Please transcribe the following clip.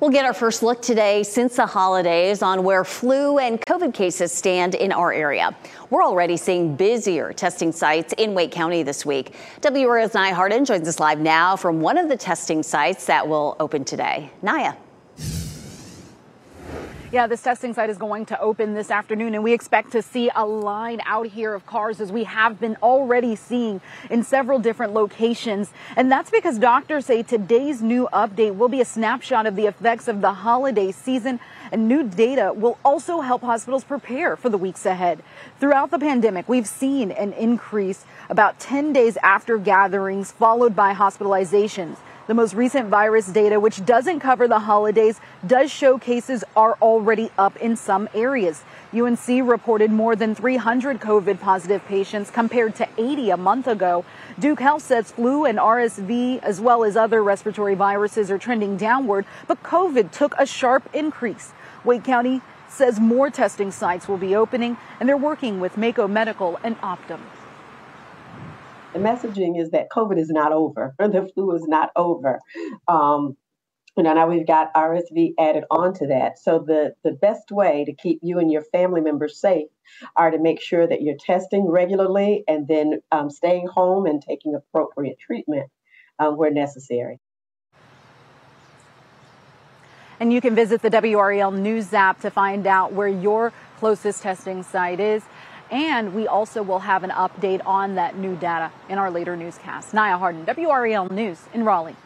We'll get our first look today since the holidays on where flu and COVID cases stand in our area. We're already seeing busier testing sites in Wake County this week. WRAL's Nia Harden joins us live now from one of the testing sites that will open today. Nia. Yeah, this testing site is going to open this afternoon, and we expect to see a line out here of cars as we have been already seeing in several different locations. And that's because doctors say today's new update will be a snapshot of the effects of the holiday season, and new data will also help hospitals prepare for the weeks ahead. Throughout the pandemic, we've seen an increase about 10 days after gatherings, followed by hospitalizations. The most recent virus data, which doesn't cover the holidays, does show cases are already up in some areas. UNC reported more than 300 COVID positive patients compared to 80 a month ago. Duke Health says flu and RSV, as well as other respiratory viruses, are trending downward, but COVID took a sharp increase. Wake County says more testing sites will be opening, and they're working with Mako Medical and Optum. The messaging is that COVID is not over, the flu is not over. Um, you know, now we've got RSV added onto that. So the the best way to keep you and your family members safe are to make sure that you're testing regularly and then um, staying home and taking appropriate treatment um, where necessary. And you can visit the WRAL News app to find out where your closest testing site is. And we also will have an update on that new data in our later newscast. Nia Harden, WRAL News in Raleigh.